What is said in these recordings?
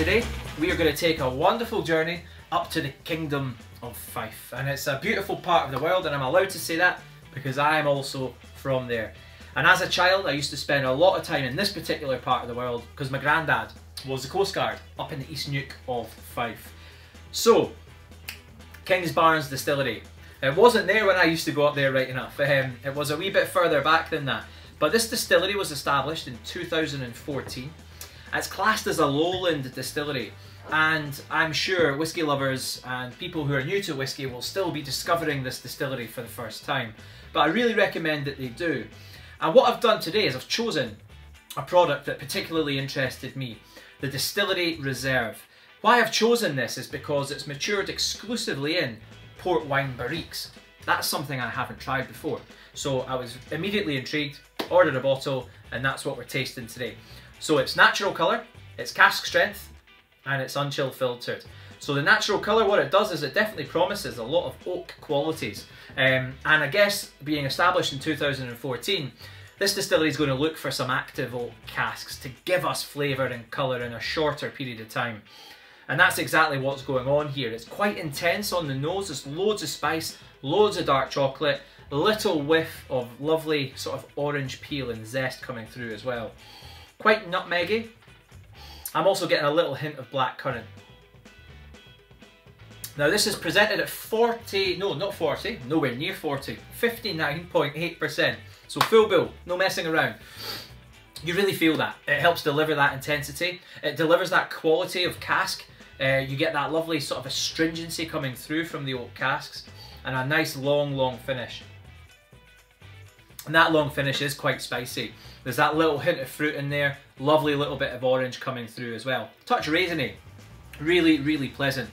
Today we are going to take a wonderful journey up to the kingdom of Fife and it's a beautiful part of the world and I'm allowed to say that because I am also from there. And as a child I used to spend a lot of time in this particular part of the world because my granddad was the Coast Guard up in the East Neuk of Fife. So, Kingsbarns Distillery. It wasn't there when I used to go up there right enough. Um, it was a wee bit further back than that. But this distillery was established in 2014. It's classed as a lowland distillery and I'm sure whisky lovers and people who are new to whisky will still be discovering this distillery for the first time. But I really recommend that they do. And what I've done today is I've chosen a product that particularly interested me, the Distillery Reserve. Why I've chosen this is because it's matured exclusively in port wine barriques. That's something I haven't tried before. So I was immediately intrigued, ordered a bottle, and that's what we're tasting today. So it's natural colour, it's cask strength, and it's unchill filtered. So the natural colour, what it does is it definitely promises a lot of oak qualities. Um, and I guess being established in 2014, this distillery is going to look for some active oak casks to give us flavour and colour in a shorter period of time. And that's exactly what's going on here. It's quite intense on the nose, there's loads of spice, loads of dark chocolate, little whiff of lovely sort of orange peel and zest coming through as well. Quite nutmeggy. I'm also getting a little hint of black currant. Now this is presented at 40, no not 40, nowhere near 40, 59.8%. So full bill, no messing around. You really feel that. It helps deliver that intensity. It delivers that quality of cask. Uh, you get that lovely sort of astringency coming through from the oak casks and a nice long, long finish. And that long finish is quite spicy. There's that little hint of fruit in there, lovely little bit of orange coming through as well. Touch raisiny, really, really pleasant.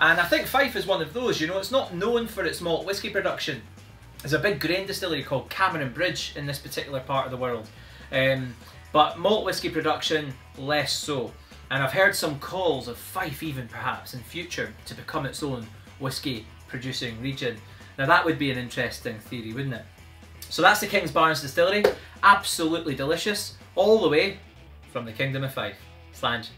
And I think Fife is one of those, you know, it's not known for its malt whisky production. There's a big grain distillery called Cameron Bridge in this particular part of the world. Um, but malt whisky production, less so. And I've heard some calls of Fife even perhaps in future to become its own whisky producing region. Now that would be an interesting theory, wouldn't it? So that's the Kingsbarns Distillery. Absolutely delicious, all the way from the Kingdom of Fife. Slàinte.